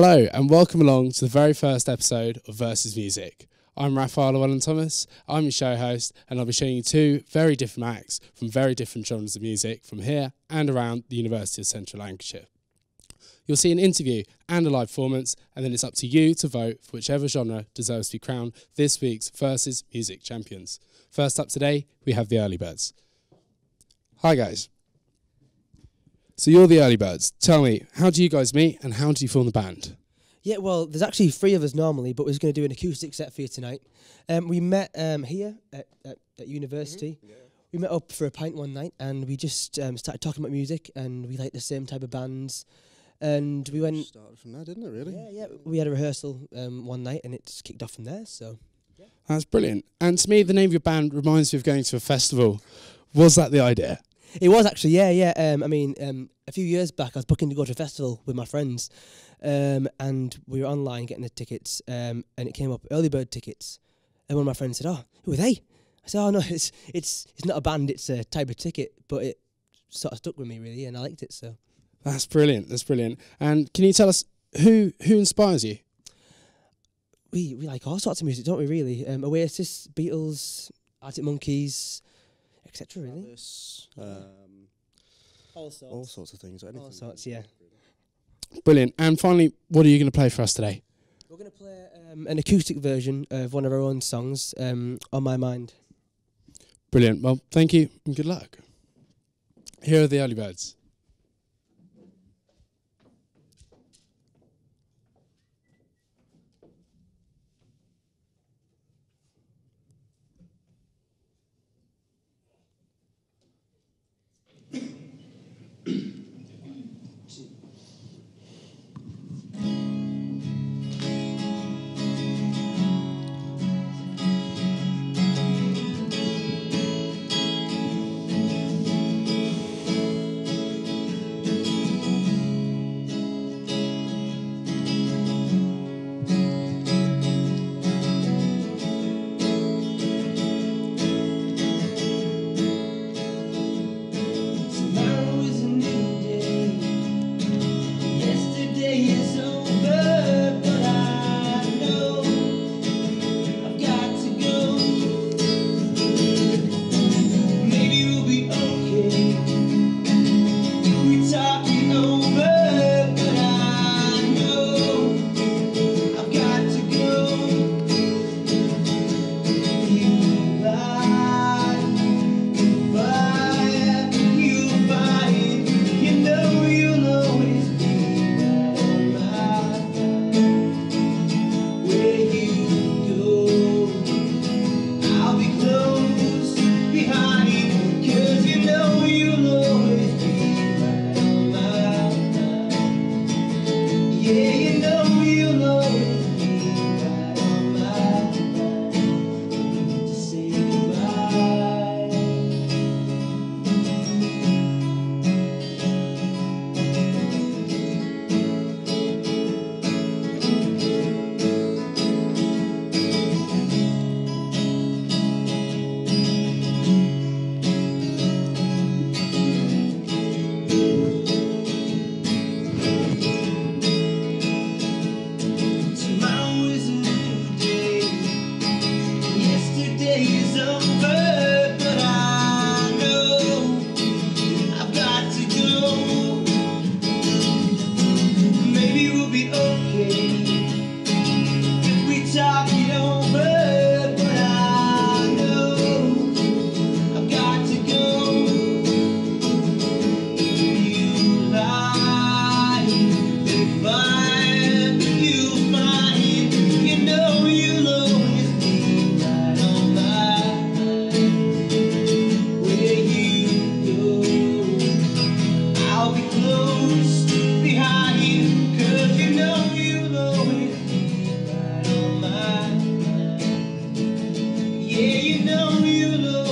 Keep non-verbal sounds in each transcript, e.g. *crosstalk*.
Hello, and welcome along to the very first episode of Versus Music. I'm Raphael Llewellyn Thomas, I'm your show host, and I'll be showing you two very different acts from very different genres of music from here and around the University of Central Lancashire. You'll see an interview and a live performance, and then it's up to you to vote for whichever genre deserves to be crowned this week's Versus Music Champions. First up today, we have the Early Birds. Hi, guys. So you're the Early Birds. Tell me, how do you guys meet and how do you form the band? Yeah, well, there's actually three of us normally, but we're just going to do an acoustic set for you tonight. Um, we met um, here at, at, at university. We met up for a pint one night, and we just um, started talking about music, and we liked the same type of bands. And we went. Started from there, didn't it? Really? Yeah, yeah. We had a rehearsal um, one night, and it just kicked off from there. So That's brilliant. And to me, the name of your band reminds me of going to a festival. Was that the idea? It was actually, yeah, yeah. Um, I mean, um, a few years back, I was booking to go to a festival with my friends, um, and we were online getting the tickets, um, and it came up early bird tickets, and one of my friends said, "Oh, who are they?" I said, "Oh no, *laughs* it's it's it's not a band, it's a type of ticket," but it sort of stuck with me really, and I liked it. So That's brilliant. That's brilliant. And can you tell us who who inspires you? we we like all sorts of music, don't we? Really, um, Oasis, Beatles, Arctic Monkeys, etc. Really, This, um, all sorts. all sorts of things. Anything All sorts, yeah. Brilliant. And finally, what are you going to play for us today? We're gonna play um, an acoustic version of one of our own songs, um, "On My Mind." Brilliant. Well, thank you and good luck. Here are the early birds. Yeah, you know Yeah, you know you look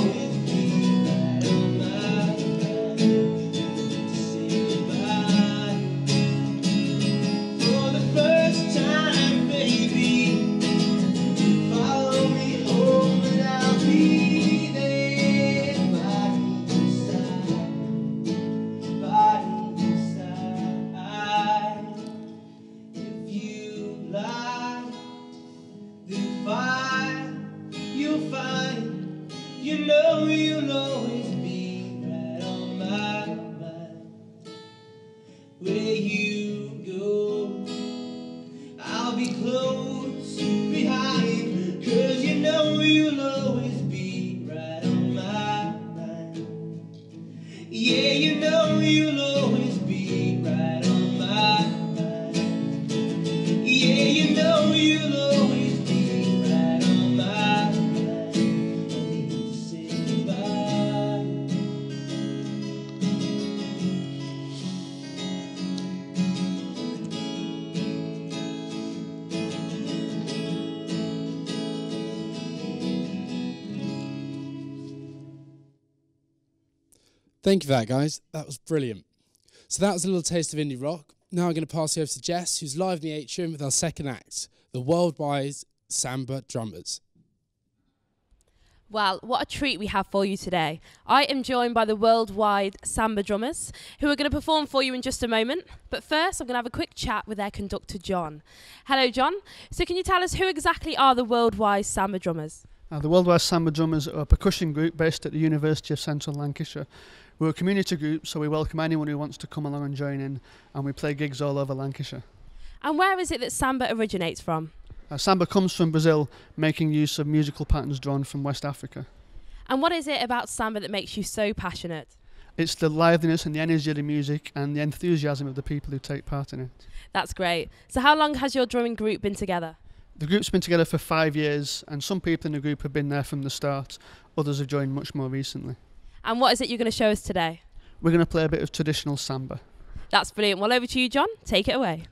You know, you know. Thank you for that, guys. That was brilliant. So that was a little taste of indie rock. Now I'm going to pass you over to Jess, who's live in the atrium with our second act, the worldwide Samba Drummers. Well, what a treat we have for you today. I am joined by the worldwide Samba drummers who are going to perform for you in just a moment. But first, I'm going to have a quick chat with their conductor, John. Hello, John. So, can you tell us who exactly are the worldwide Samba drummers? Uh, the Worldwide Samba Drummers are a percussion group based at the University of Central Lancashire. We're a community group, so we welcome anyone who wants to come along and join in, and we play gigs all over Lancashire. And where is it that Samba originates from? Uh, samba comes from Brazil, making use of musical patterns drawn from West Africa. And what is it about Samba that makes you so passionate? It's the liveliness and the energy of the music and the enthusiasm of the people who take part in it. That's great. So, how long has your drumming group been together? The group's been together for five years, and some people in the group have been there from the start, others have joined much more recently. And what is it you're going to show us today? We're going to play a bit of traditional samba. That's brilliant. Well, over to you, John. Take it away.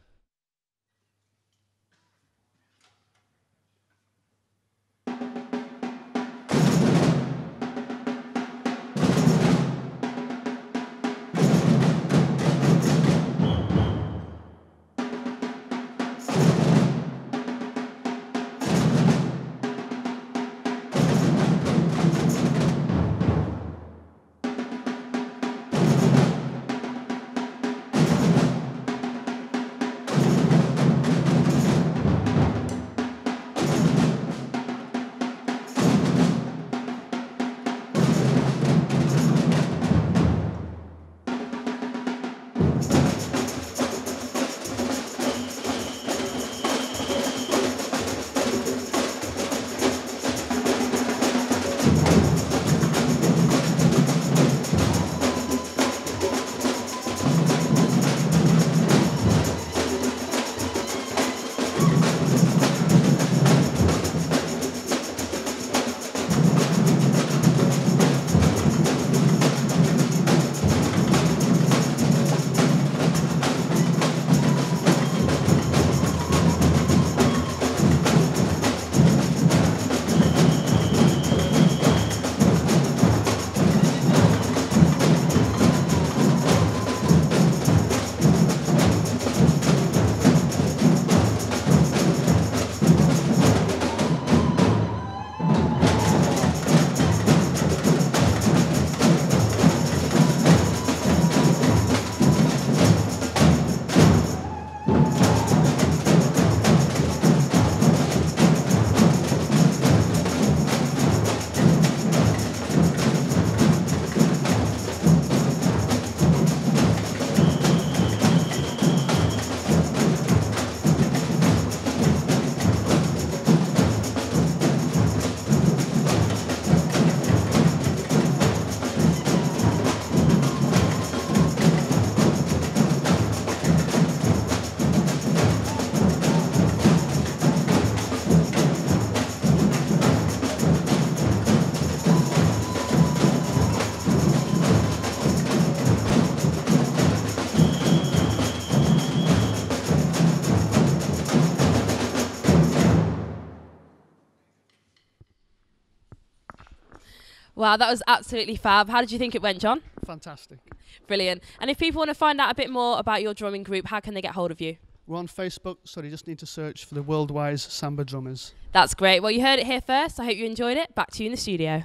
Wow, that was absolutely fab. How did you think it went, John? Fantastic. Brilliant. And if people want to find out a bit more about your drumming group, how can they get hold of you? We're on Facebook, so you just need to search for the Worldwide Samba Drummers. That's great. Well, you heard it here first. I hope you enjoyed it. Back to you in the studio.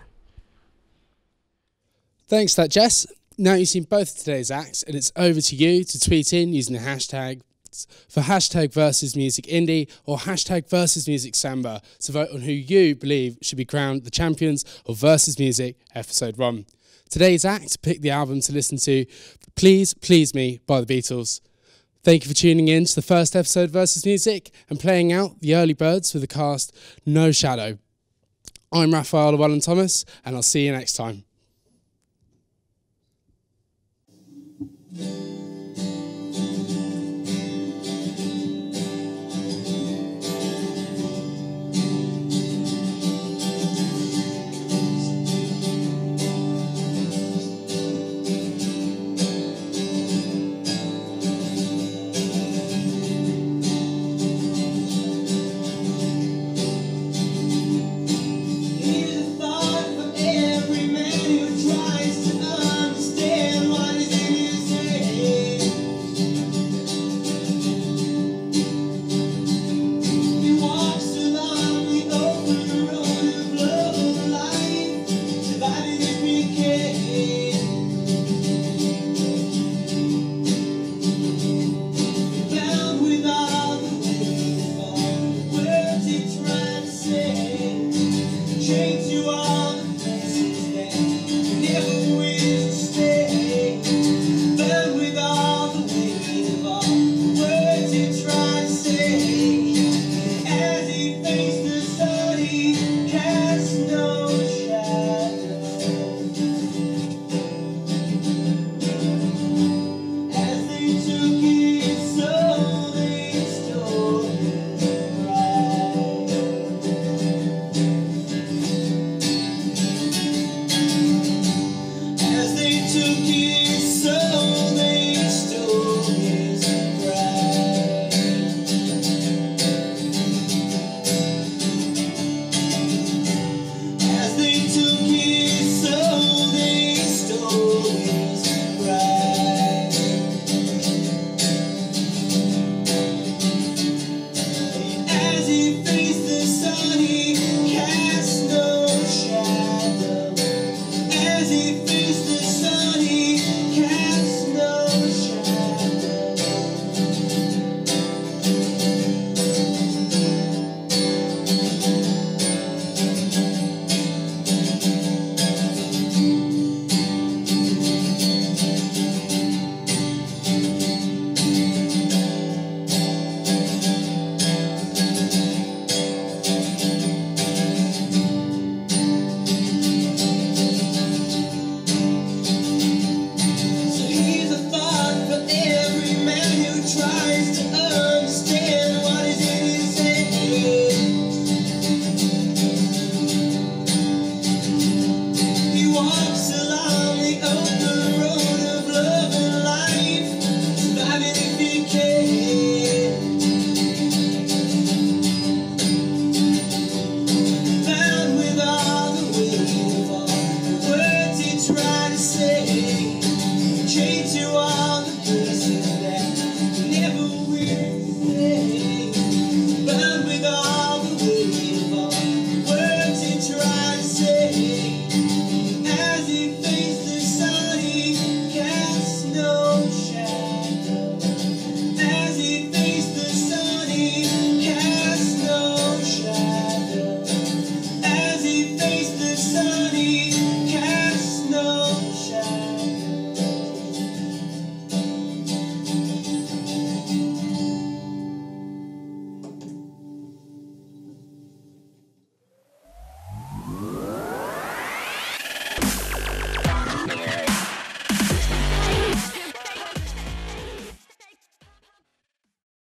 Thanks for that, Jess. Now you've seen both of today's acts, and it's over to you to tweet in using the hashtag for hashtag versus music indie or hashtag versus music samba to vote on who you believe should be crowned the champions of versus music episode one. Today's act picked the album to listen to Please Please Me by the Beatles. Thank you for tuning in to the first episode of Versus Music and playing out the early birds with the cast No Shadow. I'm Raphael Llewellyn Thomas, and I'll see you next time.